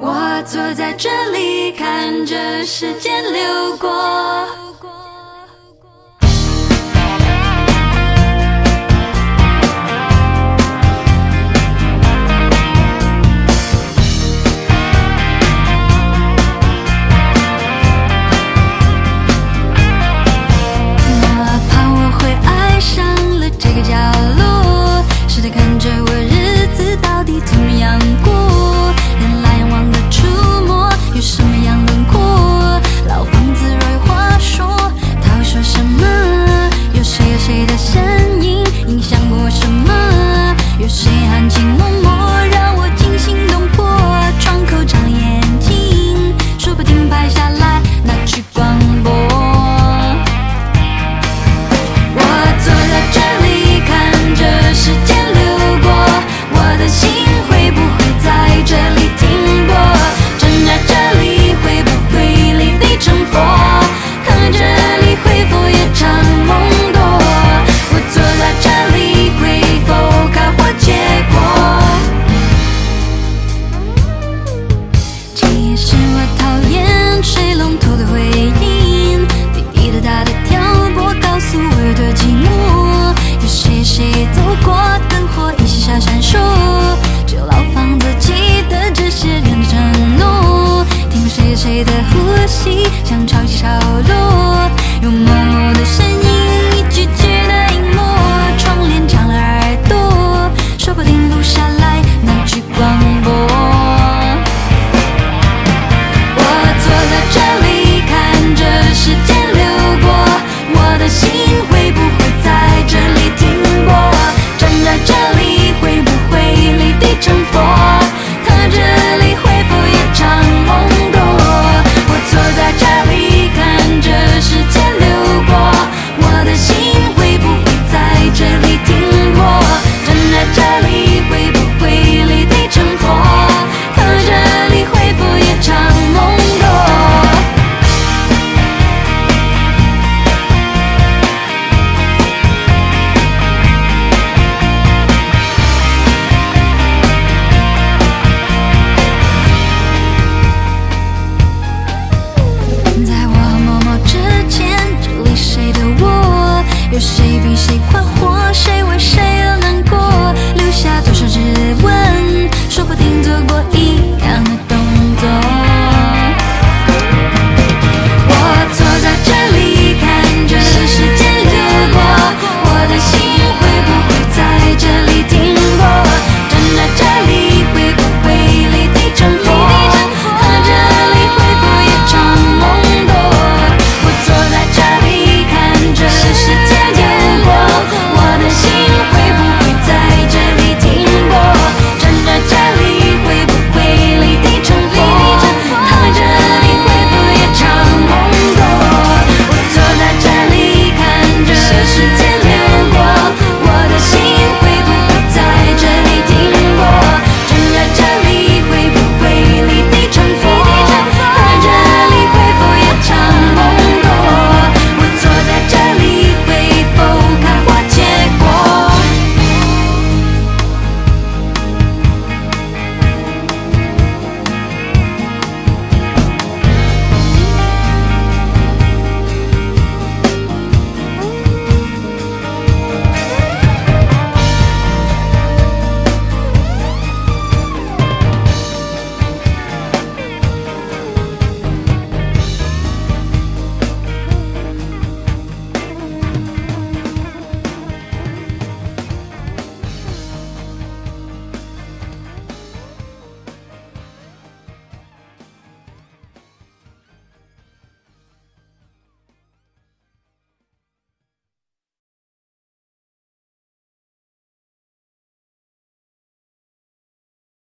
我坐在这里看着时间流过。像